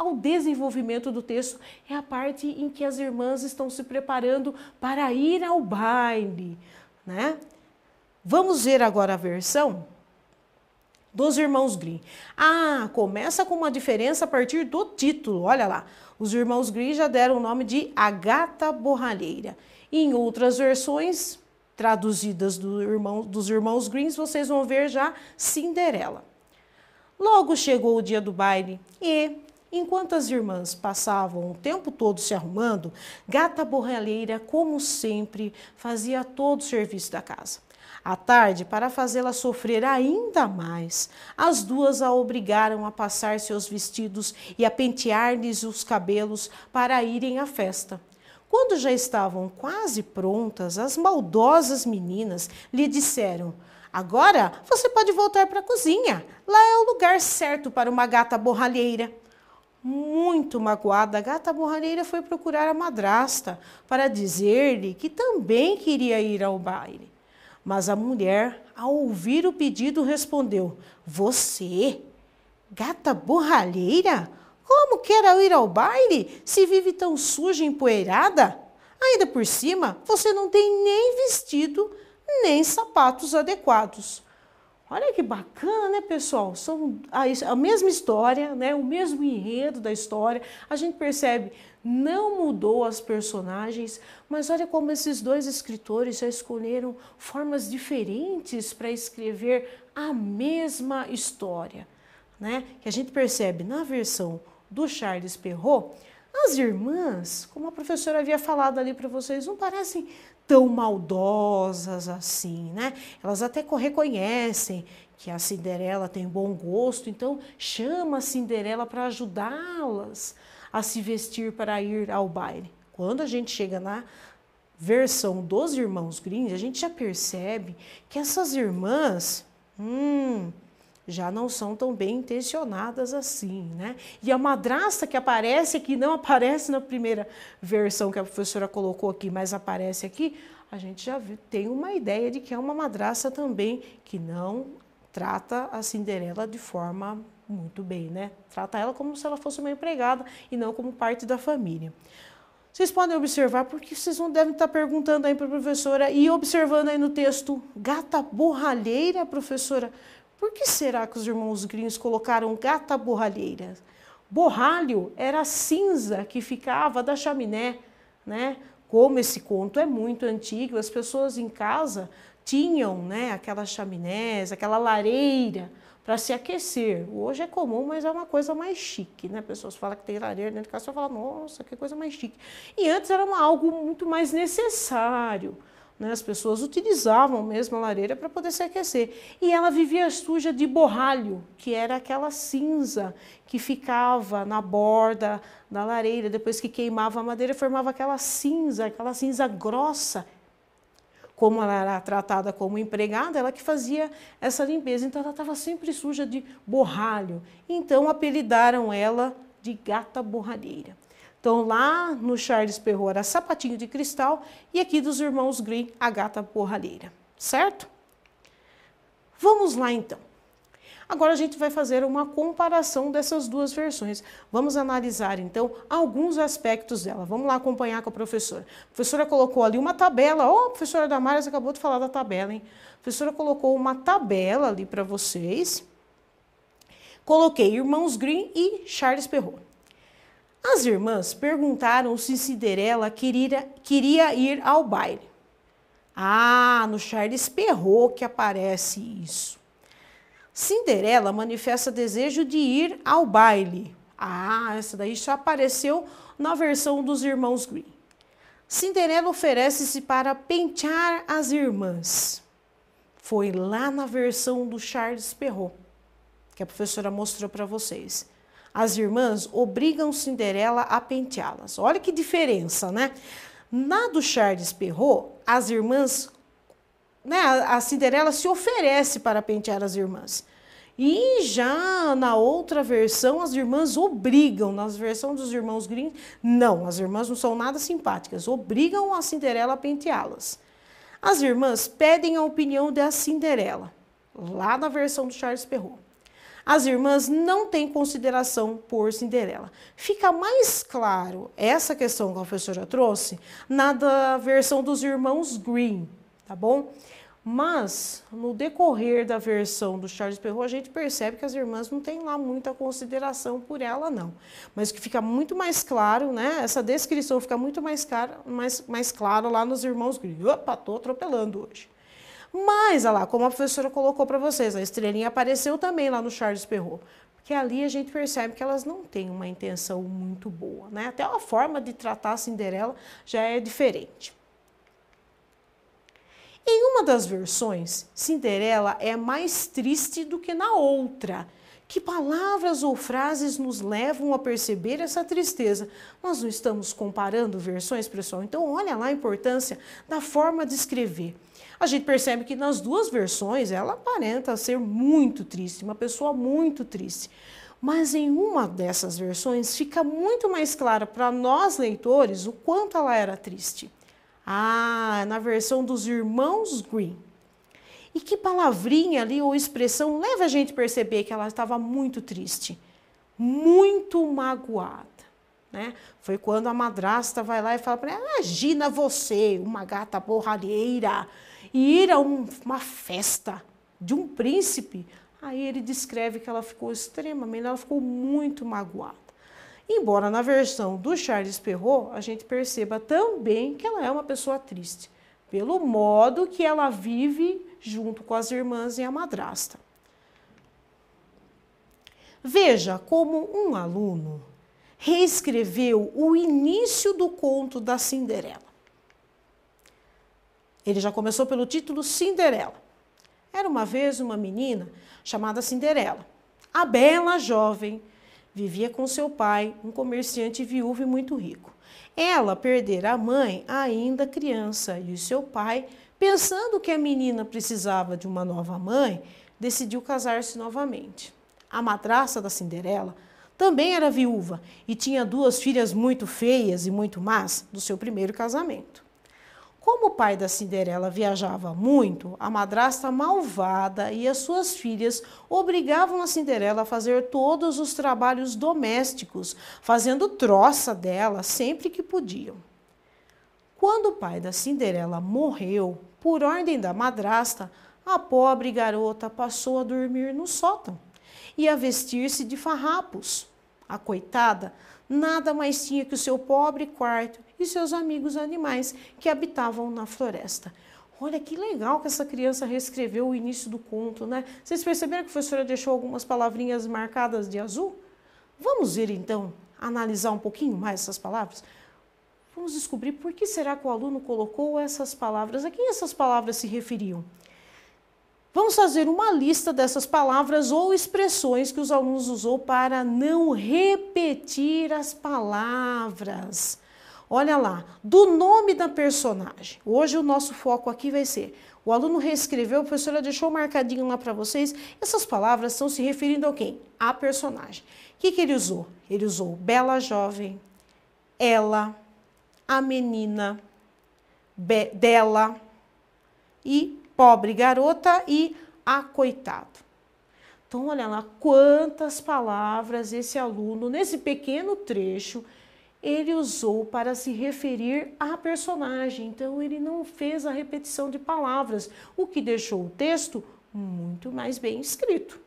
ao desenvolvimento do texto é a parte em que as irmãs estão se preparando para ir ao baile, né? Vamos ver agora a versão dos irmãos Grimm. Ah, começa com uma diferença a partir do título. Olha lá. Os irmãos Grimm já deram o nome de A Gata Borralheira. Em outras versões traduzidas do irmão, dos irmãos Grimm, vocês vão ver já Cinderela. Logo chegou o dia do baile e Enquanto as irmãs passavam o tempo todo se arrumando, Gata Borralheira, como sempre, fazia todo o serviço da casa. À tarde, para fazê-la sofrer ainda mais, as duas a obrigaram a passar seus vestidos e a pentear-lhes os cabelos para irem à festa. Quando já estavam quase prontas, as maldosas meninas lhe disseram: Agora você pode voltar para a cozinha. Lá é o lugar certo para uma gata borralheira. Muito magoada, a gata borralheira foi procurar a madrasta para dizer-lhe que também queria ir ao baile. Mas a mulher, ao ouvir o pedido, respondeu: Você, gata borralheira? Como quer ir ao baile se vive tão suja e empoeirada? Ainda por cima, você não tem nem vestido nem sapatos adequados. Olha que bacana, né, pessoal? São a, a, mesma história, né? O mesmo enredo da história. A gente percebe, não mudou as personagens, mas olha como esses dois escritores já escolheram formas diferentes para escrever a mesma história, né? Que a gente percebe na versão do Charles Perrault, as irmãs, como a professora havia falado ali para vocês, não parecem tão maldosas assim, né? Elas até reconhecem que a Cinderela tem bom gosto, então chama a Cinderela para ajudá-las a se vestir para ir ao baile. Quando a gente chega na versão dos irmãos Grimm, a gente já percebe que essas irmãs, hum, já não são tão bem intencionadas assim, né? E a madrasta que aparece que não aparece na primeira versão que a professora colocou aqui, mas aparece aqui, a gente já viu, tem uma ideia de que é uma madrasta também que não trata a Cinderela de forma muito bem, né? Trata ela como se ela fosse uma empregada e não como parte da família. Vocês podem observar, porque vocês não devem estar perguntando aí para a professora e observando aí no texto, gata borralheira, professora. Por que será que os irmãos Grimm colocaram gata borralheira? Borralho era a cinza que ficava da chaminé, né? Como esse conto é muito antigo, as pessoas em casa tinham, né, aquelas chaminés, aquela lareira para se aquecer. Hoje é comum, mas é uma coisa mais chique, né? Pessoas falam que tem lareira dentro de casa, você fala, nossa, que coisa mais chique. E antes era algo muito mais necessário. Né? As pessoas utilizavam mesmo a lareira para poder se aquecer. E ela vivia suja de borralho, que era aquela cinza que ficava na borda da lareira. Depois que queimava a madeira, formava aquela cinza, aquela cinza grossa. Como ela era tratada como empregada, ela que fazia essa limpeza. Então ela estava sempre suja de borralho. Então apelidaram ela de gata borralheira. Então, lá no Charles Perrault era sapatinho de cristal e aqui dos irmãos Grimm, a gata borralheira, certo? Vamos lá então. Agora a gente vai fazer uma comparação dessas duas versões. Vamos analisar então alguns aspectos dela. Vamos lá acompanhar com a professora. A professora colocou ali uma tabela. Ó, oh, professora Damares acabou de falar da tabela, hein? A professora colocou uma tabela ali para vocês. Coloquei Irmãos Grimm e Charles Perrault. As irmãs perguntaram se Cinderela queria, queria ir ao baile. Ah, no Charles Perrault que aparece isso. Cinderela manifesta desejo de ir ao baile. Ah, essa daí já apareceu na versão dos irmãos Green. Cinderela oferece-se para pentear as irmãs. Foi lá na versão do Charles Perrault, que a professora mostrou para vocês. As irmãs obrigam Cinderela a penteá-las. Olha que diferença, né? Na do Charles Perrault, as irmãs, né, a Cinderela se oferece para pentear as irmãs. E já na outra versão, as irmãs obrigam, na versão dos irmãos Grimm, não, as irmãs não são nada simpáticas, obrigam a Cinderela a penteá-las. As irmãs pedem a opinião da Cinderela, lá na versão do Charles Perrault. As irmãs não têm consideração por Cinderela. Fica mais claro essa questão que a professora trouxe na da versão dos irmãos Green, tá bom? Mas, no decorrer da versão do Charles Perrault, a gente percebe que as irmãs não têm lá muita consideração por ela, não. Mas que fica muito mais claro, né? Essa descrição fica muito mais, cara, mais, mais claro lá nos irmãos Grimm. Opa, tô atropelando hoje. Mas, olha lá, como a professora colocou para vocês, a estrelinha apareceu também lá no Charles Perrault. Porque ali a gente percebe que elas não têm uma intenção muito boa, né? Até a forma de tratar a Cinderela já é diferente. Em uma das versões, Cinderela é mais triste do que na outra. Que palavras ou frases nos levam a perceber essa tristeza? Nós não estamos comparando versões, pessoal? Então, olha lá a importância da forma de escrever. A gente percebe que nas duas versões ela aparenta ser muito triste, uma pessoa muito triste. Mas em uma dessas versões fica muito mais claro para nós leitores o quanto ela era triste. Ah, na versão dos irmãos Green. E que palavrinha ali ou expressão leva a gente a perceber que ela estava muito triste, muito magoada. Né? Foi quando a madrasta vai lá e fala para ela: Imagina você, uma gata borralheira, ir a um, uma festa de um príncipe. Aí ele descreve que ela ficou extremamente, ela ficou muito magoada. Embora na versão do Charles Perrault a gente perceba também que ela é uma pessoa triste, pelo modo que ela vive junto com as irmãs e a madrasta. Veja como um aluno reescreveu o início do conto da Cinderela. Ele já começou pelo título Cinderela. Era uma vez uma menina chamada Cinderela, a bela jovem Vivia com seu pai, um comerciante viúvo e muito rico. Ela perdera a mãe ainda criança e seu pai, pensando que a menina precisava de uma nova mãe, decidiu casar-se novamente. A madraça da Cinderela também era viúva e tinha duas filhas muito feias e muito más do seu primeiro casamento. Como o pai da Cinderela viajava muito, a madrasta malvada e as suas filhas obrigavam a Cinderela a fazer todos os trabalhos domésticos, fazendo troça dela sempre que podiam. Quando o pai da Cinderela morreu, por ordem da madrasta, a pobre garota passou a dormir no sótão e a vestir-se de farrapos. A coitada nada mais tinha que o seu pobre quarto e seus amigos animais que habitavam na floresta. Olha que legal que essa criança reescreveu o início do conto, né? Vocês perceberam que a professora deixou algumas palavrinhas marcadas de azul? Vamos ver então, analisar um pouquinho mais essas palavras? Vamos descobrir por que será que o aluno colocou essas palavras, a quem essas palavras se referiam. Vamos fazer uma lista dessas palavras ou expressões que os alunos usou para não repetir as palavras. Olha lá, do nome da personagem. Hoje o nosso foco aqui vai ser o aluno reescreveu, a professora deixou marcadinho lá para vocês. Essas palavras estão se referindo a quem? A personagem. O que, que ele usou? Ele usou bela jovem, ela, a menina, dela e pobre garota e acoitado. Então, olha lá quantas palavras esse aluno, nesse pequeno trecho, ele usou para se referir à personagem. Então, ele não fez a repetição de palavras, o que deixou o texto muito mais bem escrito.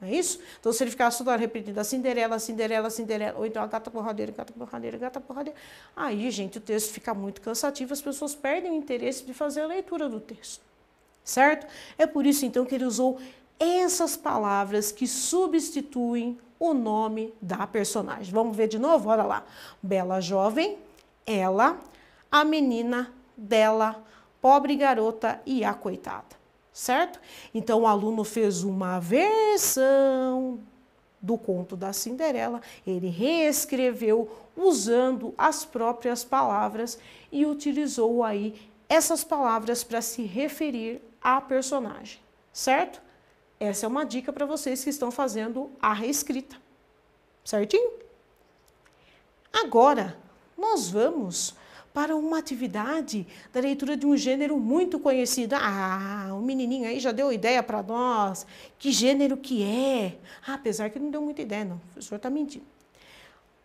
Não é isso? Então, se ele ficasse toda repetindo a Cinderela, Cinderela, Cinderela, ou então a gata porradeira, gata porradeira, gata porradeira, aí, gente, o texto fica muito cansativo, as pessoas perdem o interesse de fazer a leitura do texto. Certo? É por isso, então, que ele usou essas palavras que substituem o nome da personagem. Vamos ver de novo? Olha lá. Bela jovem, ela, a menina dela, pobre garota e a coitada. Certo? Então o aluno fez uma versão do conto da Cinderela, ele reescreveu usando as próprias palavras e utilizou aí essas palavras para se referir à personagem, certo? Essa é uma dica para vocês que estão fazendo a reescrita, certinho? Agora, nós vamos para uma atividade da leitura de um gênero muito conhecido. Ah, o menininho aí já deu ideia para nós. Que gênero que é? Ah, apesar que não deu muita ideia, não. O professor está mentindo.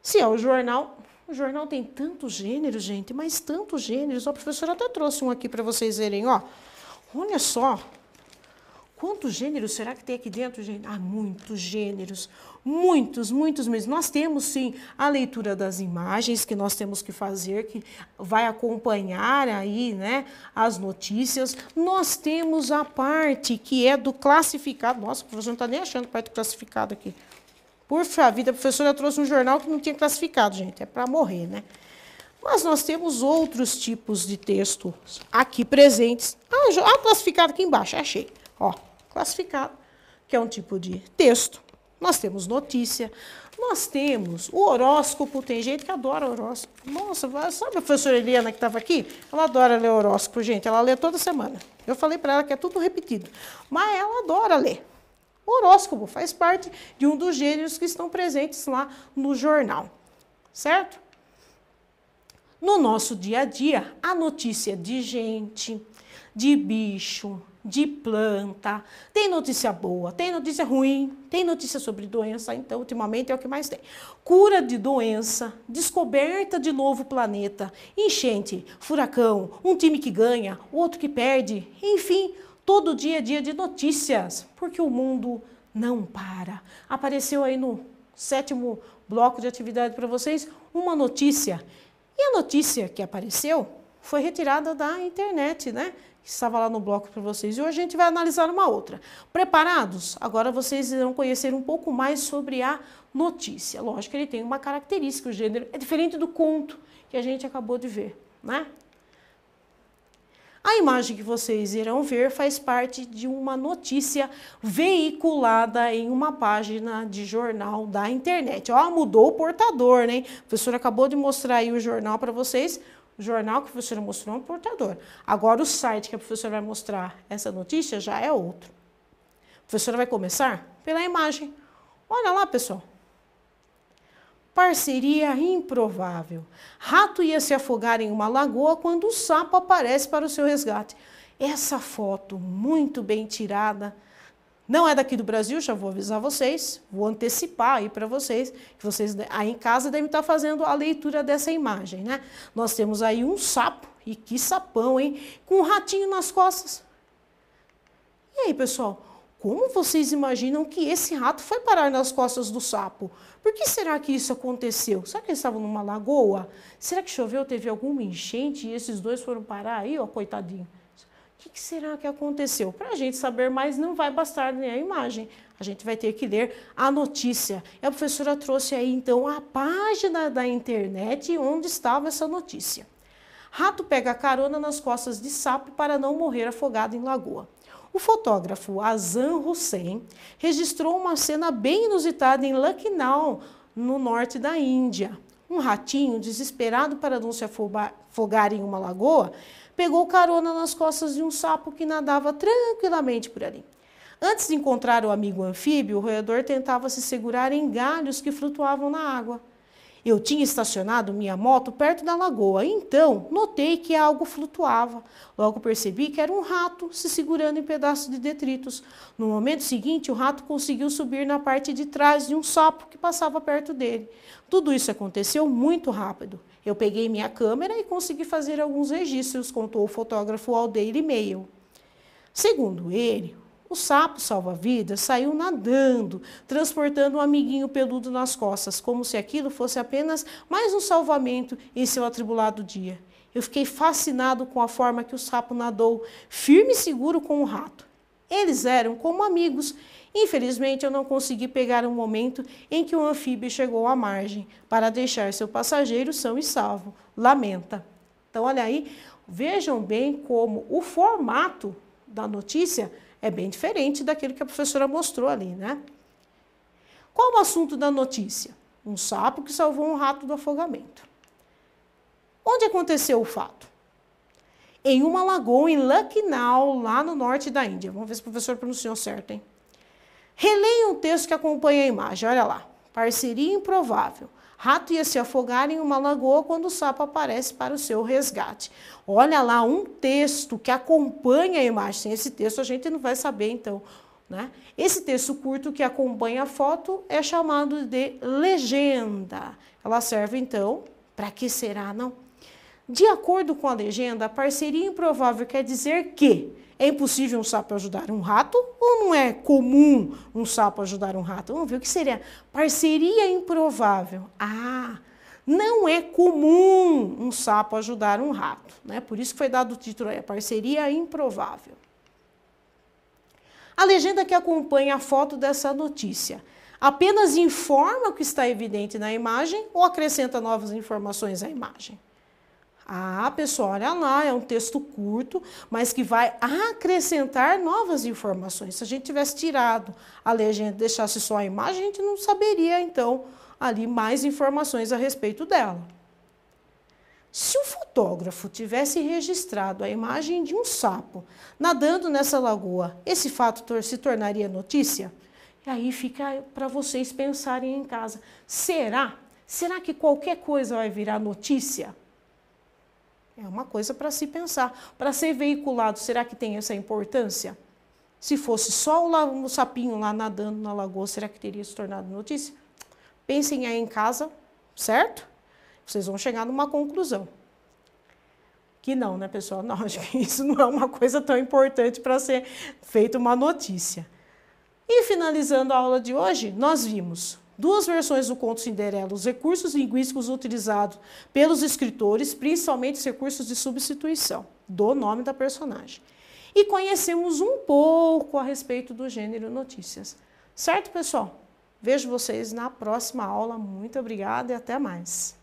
Se é o jornal, o jornal tem tantos gêneros, gente, mas tantos gêneros. Ó, a professora até trouxe um aqui para vocês verem, ó. Olha só. Quantos gêneros será que tem aqui dentro, gente? Ah, muitos gêneros. Muitos, muitos mesmo. Nós temos sim a leitura das imagens que nós temos que fazer, que vai acompanhar aí, né, as notícias. Nós temos a parte que é do classificado. Nossa, o professor não está nem achando parte do classificado aqui. Por vida, a professora trouxe um jornal que não tinha classificado, gente. É para morrer, né? Mas nós temos outros tipos de texto aqui presentes. Ah, ah, classificado aqui embaixo, achei. Ó, classificado, que é um tipo de texto nós temos notícia, nós temos o horóscopo, tem gente que adora horóscopo. Nossa, sabe a professora Eliana que estava aqui? Ela adora ler horóscopo, gente, ela lê toda semana. Eu falei para ela que é tudo repetido, mas ela adora ler. O horóscopo faz parte de um dos gêneros que estão presentes lá no jornal, certo? No nosso dia a dia, a notícia de gente, de bicho, de planta. Tem notícia boa, tem notícia ruim, tem notícia sobre doença, então ultimamente é o que mais tem. Cura de doença, descoberta de novo planeta, enchente, furacão, um time que ganha, outro que perde, enfim, todo dia é dia de notícias, porque o mundo não para. Apareceu aí no sétimo bloco de atividade para vocês uma notícia. E a notícia que apareceu foi retirada da internet, né? estava lá no bloco para vocês. E hoje a gente vai analisar uma outra. Preparados? Agora vocês irão conhecer um pouco mais sobre a notícia. Lógico que ele tem uma característica, o gênero é diferente do conto que a gente acabou de ver, né? A imagem que vocês irão ver faz parte de uma notícia veiculada em uma página de jornal da internet. Ó, mudou o portador, né? O professor acabou de mostrar aí o jornal para vocês. O jornal que a professora mostrou é um portador. Agora, o site que a professora vai mostrar essa notícia já é outro. A professora vai começar pela imagem. Olha lá, pessoal. Parceria improvável. Rato ia se afogar em uma lagoa quando o sapo aparece para o seu resgate. Essa foto, muito bem tirada, não é daqui do Brasil, já vou avisar vocês, vou antecipar aí para vocês, que vocês aí em casa devem estar fazendo a leitura dessa imagem, né? Nós temos aí um sapo, e que sapão, hein? Com um ratinho nas costas. E aí, pessoal, como vocês imaginam que esse rato foi parar nas costas do sapo? Por que será que isso aconteceu? Será que eles estavam numa lagoa? Será que choveu, teve alguma enchente e esses dois foram parar aí, ó, coitadinho? O que será que aconteceu? Para a gente saber mais, não vai bastar nem a imagem. A gente vai ter que ler a notícia. E a professora trouxe aí, então, a página da internet onde estava essa notícia. Rato pega carona nas costas de sapo para não morrer afogado em lagoa. O fotógrafo Azan Hussein registrou uma cena bem inusitada em Lucknow, no norte da Índia. Um ratinho, desesperado para não se afogar em uma lagoa, pegou carona nas costas de um sapo que nadava tranquilamente por ali. Antes de encontrar o amigo anfíbio, o roedor tentava se segurar em galhos que flutuavam na água. Eu tinha estacionado minha moto perto da lagoa, então notei que algo flutuava. Logo percebi que era um rato se segurando em pedaços de detritos. No momento seguinte, o rato conseguiu subir na parte de trás de um sapo que passava perto dele. Tudo isso aconteceu muito rápido. Eu peguei minha câmera e consegui fazer alguns registros, contou o fotógrafo ao Daily Mail. Segundo ele, o sapo salva-vidas saiu nadando, transportando um amiguinho peludo nas costas, como se aquilo fosse apenas mais um salvamento em seu atribulado dia. Eu fiquei fascinado com a forma que o sapo nadou, firme e seguro com o rato. Eles eram como amigos. Infelizmente, eu não consegui pegar o um momento em que o anfíbio chegou à margem para deixar seu passageiro são e salvo. Lamenta. Então, olha aí, vejam bem como o formato da notícia é bem diferente daquele que a professora mostrou ali, né? Qual o assunto da notícia? Um sapo que salvou um rato do afogamento. Onde aconteceu o fato? Em uma lagoa em Lucknow, lá no norte da Índia. Vamos ver se o professor pronunciou certo, hein? Releia um texto que acompanha a imagem, olha lá. Parceria improvável. Rato ia se afogar em uma lagoa quando o sapo aparece para o seu resgate. Olha lá um texto que acompanha a imagem. Sem esse texto a gente não vai saber, então. Né? Esse texto curto que acompanha a foto é chamado de legenda. Ela serve, então, para que será, não? De acordo com a legenda, a parceria improvável quer dizer que é impossível um sapo ajudar um rato ou não é comum um sapo ajudar um rato? Vamos ver o que seria parceria improvável. Ah, não é comum um sapo ajudar um rato, né? Por isso que foi dado o título é parceria improvável. A legenda que acompanha a foto dessa notícia apenas informa o que está evidente na imagem ou acrescenta novas informações à imagem? Ah, pessoal, olha lá, é um texto curto, mas que vai acrescentar novas informações. Se a gente tivesse tirado a legenda deixasse só a imagem, a gente não saberia, então, ali mais informações a respeito dela. Se o fotógrafo tivesse registrado a imagem de um sapo nadando nessa lagoa, esse fato se tornaria notícia? E aí fica para vocês pensarem em casa. Será? Será que qualquer coisa vai virar notícia? É uma coisa para se pensar. Para ser veiculado, será que tem essa importância? Se fosse só o, o sapinho lá nadando na lagoa, será que teria se tornado notícia? Pensem aí em casa, certo? Vocês vão chegar numa conclusão. Que não, né, pessoal? Não, acho que isso não é uma coisa tão importante para ser feita uma notícia. E finalizando a aula de hoje, nós vimos duas versões do conto Cinderela, os recursos linguísticos utilizados pelos escritores, principalmente os recursos de substituição do nome da personagem. E conhecemos um pouco a respeito do gênero notícias. Certo, pessoal? Vejo vocês na próxima aula. Muito obrigada e até mais.